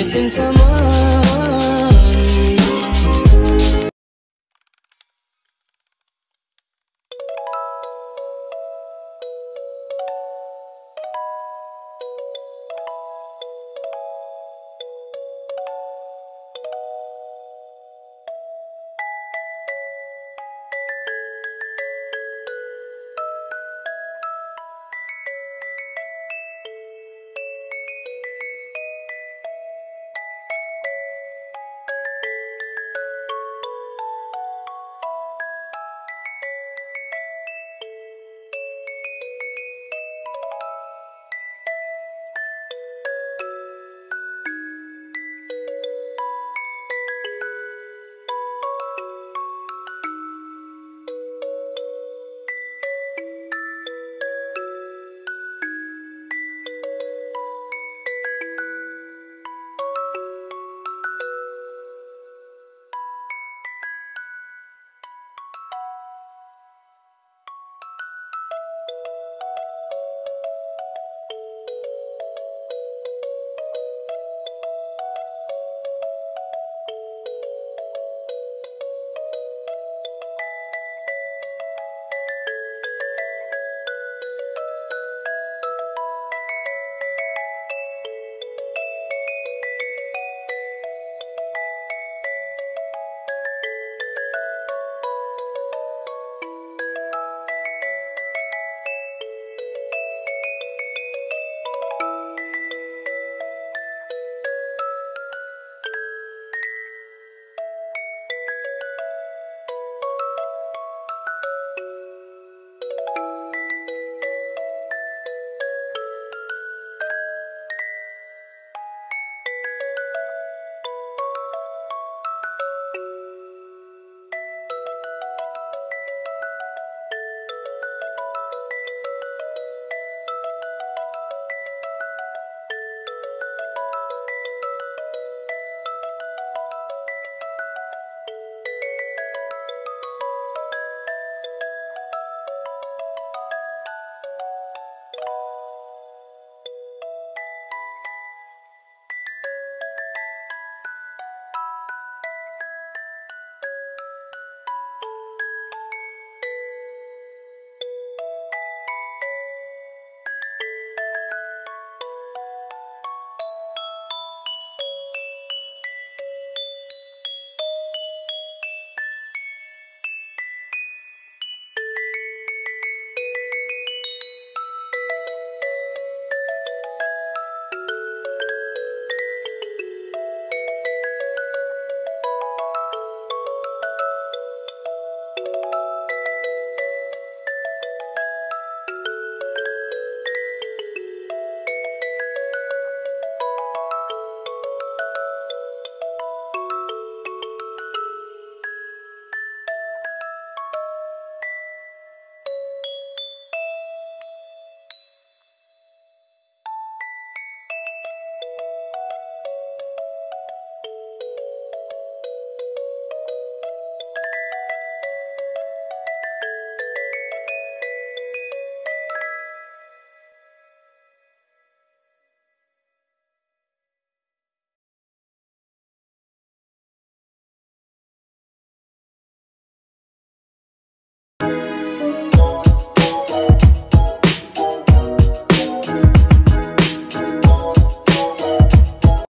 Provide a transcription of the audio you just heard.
Missing someone.